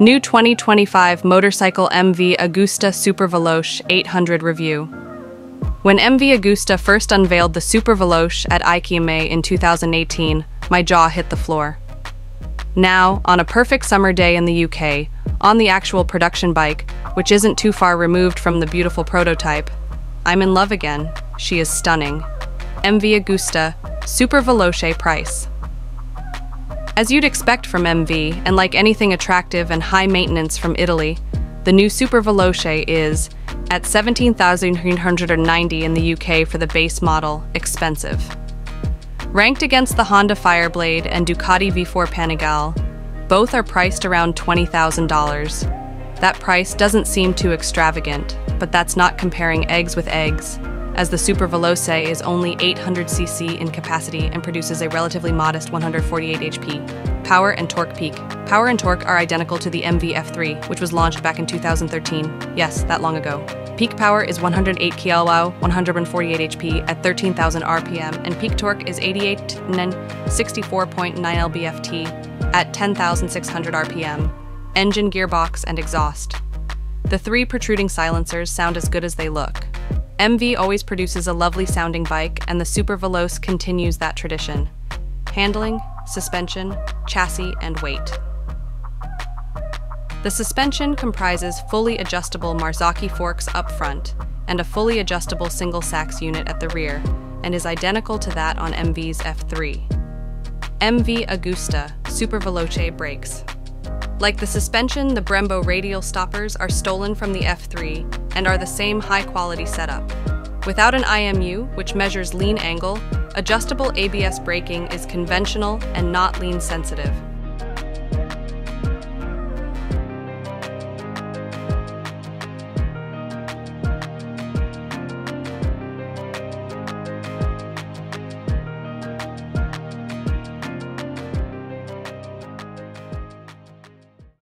New 2025 Motorcycle MV Agusta Super Veloce 800 review. When MV Agusta first unveiled the Super Veloce at EICMA in 2018, my jaw hit the floor. Now, on a perfect summer day in the UK, on the actual production bike, which isn't too far removed from the beautiful prototype, I'm in love again. She is stunning. MV Agusta, Super Veloce price. As you'd expect from MV, and like anything attractive and high maintenance from Italy, the new Super Veloce is, at 17,390 in the UK for the base model, expensive. Ranked against the Honda Fireblade and Ducati V4 Panigale, both are priced around $20,000. That price doesn't seem too extravagant, but that's not comparing eggs with eggs as the Super Veloce is only 800cc in capacity and produces a relatively modest 148 HP. Power and torque peak. Power and torque are identical to the MV F3, which was launched back in 2013. Yes, that long ago. Peak power is 108 kW, 148 HP at 13,000 RPM, and peak torque is 88 64.9 lb-ft at 10,600 RPM. Engine, gearbox, and exhaust. The three protruding silencers sound as good as they look. MV always produces a lovely sounding bike, and the Super Veloce continues that tradition. Handling, suspension, chassis, and weight. The suspension comprises fully adjustable Marzocchi forks up front and a fully adjustable single sax unit at the rear, and is identical to that on MV's F3. MV Agusta Super Veloce brakes. Like the suspension, the Brembo radial stoppers are stolen from the F3 and are the same high quality setup. Without an IMU, which measures lean angle, adjustable ABS braking is conventional and not lean sensitive.